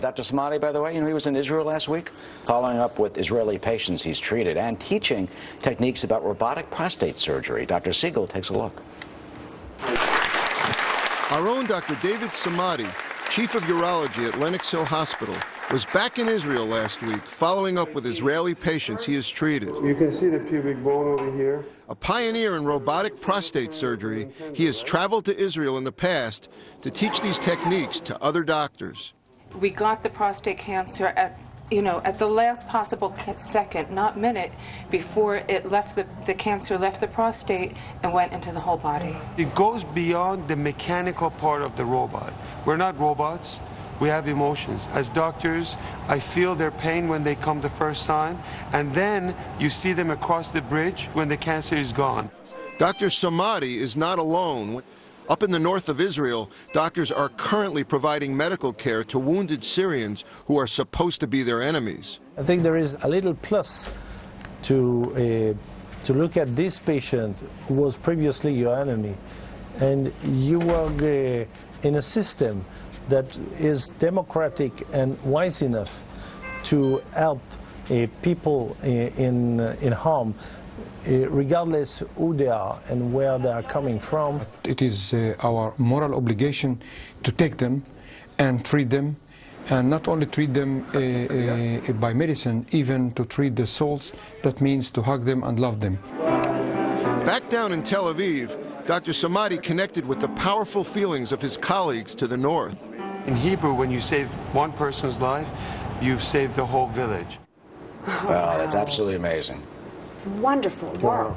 Uh, Dr. Samadi, by the way, you know, he was in Israel last week, following up with Israeli patients he's treated and teaching techniques about robotic prostate surgery. Dr. Siegel takes a look. Our own Dr. David Samadi, chief of urology at Lenox Hill Hospital, was back in Israel last week following up with Israeli patients he has treated. You can see the pubic bone over here. A pioneer in robotic prostate surgery, he has traveled to Israel in the past to teach these techniques to other doctors. We got the prostate cancer at you know, at the last possible second, not minute, before it left the, the cancer left the prostate and went into the whole body. It goes beyond the mechanical part of the robot. We're not robots. We have emotions. As doctors, I feel their pain when they come the first time, and then you see them across the bridge when the cancer is gone. Dr. Samadi is not alone. Up in the north of Israel, doctors are currently providing medical care to wounded Syrians who are supposed to be their enemies. I think there is a little plus to, uh, to look at this patient who was previously your enemy, and you work uh, in a system that is democratic and wise enough to help uh, people in, in harm regardless who they are and where they are coming from. It is uh, our moral obligation to take them and treat them and not only treat them uh, uh, by medicine, even to treat the souls. That means to hug them and love them. Back down in Tel Aviv, Dr. Samadi connected with the powerful feelings of his colleagues to the north. In Hebrew, when you save one person's life, you've saved the whole village. Oh, wow, that's absolutely amazing. Wonderful work. Wow.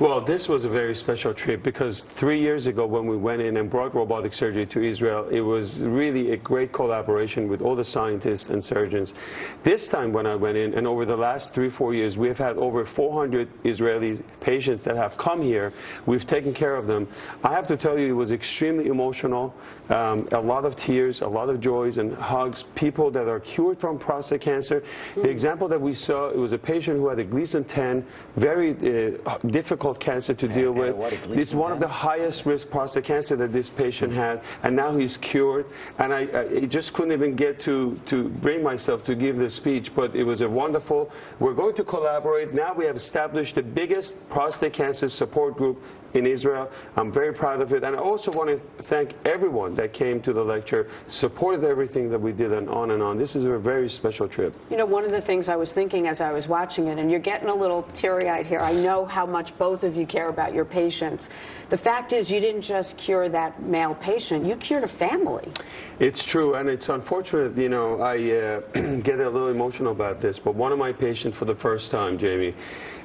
Well, this was a very special trip because three years ago when we went in and brought robotic surgery to Israel, it was really a great collaboration with all the scientists and surgeons. This time when I went in, and over the last three, four years, we have had over 400 Israeli patients that have come here. We've taken care of them. I have to tell you, it was extremely emotional. Um, a lot of tears, a lot of joys and hugs. People that are cured from prostate cancer. The example that we saw, it was a patient who had a Gleason 10, very uh, difficult difficult cancer to deal with. It's one of the highest risk prostate cancer that this patient had, and now he's cured. And I, I just couldn't even get to, to bring myself to give this speech, but it was a wonderful. We're going to collaborate. Now we have established the biggest prostate cancer support group in Israel. I'm very proud of it. And I also want to thank everyone that came to the lecture, supported everything that we did, and on and on. This is a very special trip. You know, one of the things I was thinking as I was watching it, and you're getting a little teary eyed here, I know how much both of you care about your patients. The fact is, you didn't just cure that male patient, you cured a family. It's true, and it's unfortunate, you know, I uh, get a little emotional about this, but one of my patients for the first time, Jamie,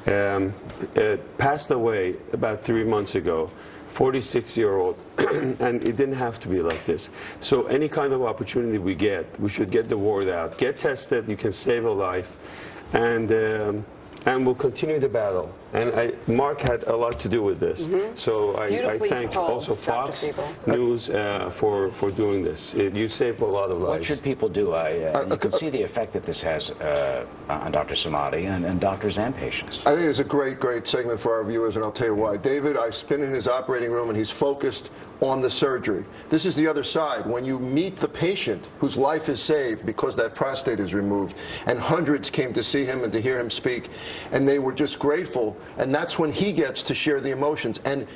um, uh, passed away about three months ago. 46 year old, and it didn't have to be like this. So, any kind of opportunity we get, we should get the word out. Get tested, you can save a life. And um, and we'll continue the battle. And I, Marc had a lot to do with this. Mm-hmm. So I, I thank told, also Fox News uh, for, for doing this. It, you saved a lot of lives. What should people do? I, uh, you can see the effect that this has uh, on Dr. Samadi and, and, doctors and patients. I think it's a great, great segment for our viewers, and I'll tell you why. David, I've been in his operating room, and he's focused on the surgery. This is the other side. When you meet the patient whose life is saved because that prostate is removed, and hundreds came to see him and to hear him speak, and they were just grateful and that's when he gets to share the emotions. And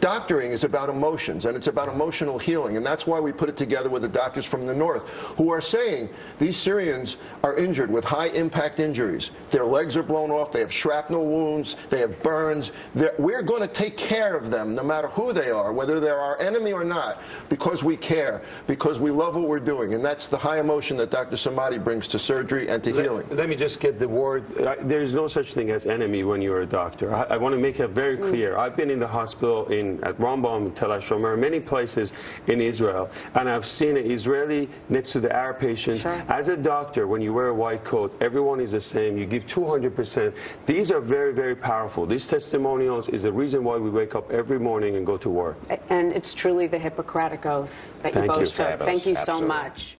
doctoring is about emotions and it's about emotional healing and that's why we put it together with the doctors from the north who are saying these syrians are injured with high impact injuries. Their legs are blown off they have shrapnel wounds they have burns. They're, we're going to take care of them no matter who they are whether they're our enemy or not because we care because we love what we're doing and that's the high emotion that dr samadi brings to surgery and to let, healing. let me just get the word there is no such thing as enemy when you're a doctor. I, I want to make it very clear. I've been in the hospital in in, at Rambam, Tel HaShomer, many places in Israel, and I've seen an Israeli next to the Arab patient. Sure. As a doctor, when you wear a white coat, everyone is the same. You give 200%. These are very, very powerful. These testimonials is the reason why we wake up every morning and go to work. And it's truly the Hippocratic Oath that Thank you both you. took. Thank you so much.